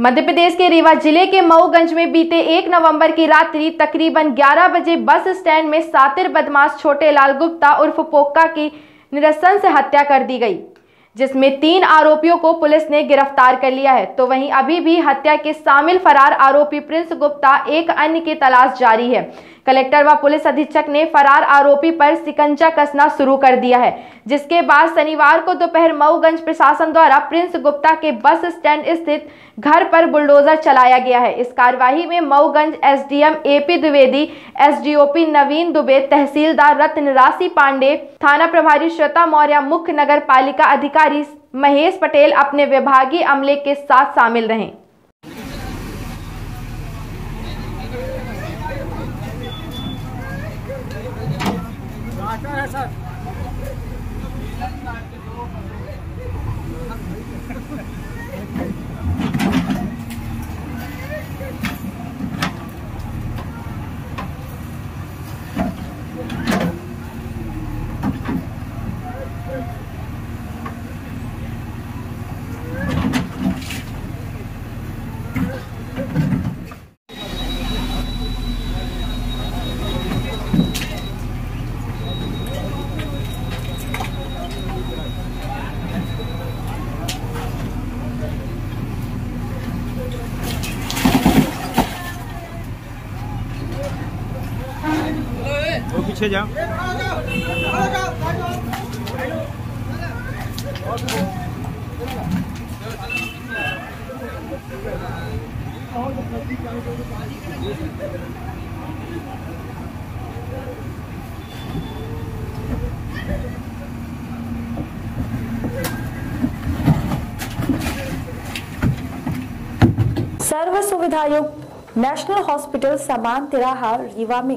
मध्य प्रदेश के रीवा ज़िले के मऊगंज में बीते एक नवंबर की रात्रि तकरीबन 11 बजे बस स्टैंड में सातिर बदमाश छोटे लाल गुप्ता उर्फ़ पोक्का की निरसन से हत्या कर दी गई, जिसमें तीन आरोपियों को पुलिस ने गिरफ़्तार कर लिया है। तो वहीं अभी भी हत्या के शामिल फरार आरोपी प्रिंस गुप्ता एक अन्य की तलाश जारी है। कलेक्टर व पुलिस अधीक्षक ने फरार आरोपी पर सिकंजा कसना शुरू कर दिया है, जिसके बाद शनिवार को दोपहर मऊगंज प्रशासन द्वारा प्रिंस गुप्ता के बस स्टैंड स्थित घर पर बुलडोजर चलाया गया है। इस कार्यवाही में Mauganj SDM AP Dwivedi, SDOP Naveen Dubey, तहसीलदार रत्न राशि पांडे, थाना प्रभारी श्वेता मौर्य, मुख्य नगर पालिका अधिकारी महेश पटेल अपने विभागीय अमले के साथ शामिल रहे। है सर वो पीछे जाओ। सर्व सुविधा युक्त नेशनल हॉस्पिटल समान तिराहा रीवा में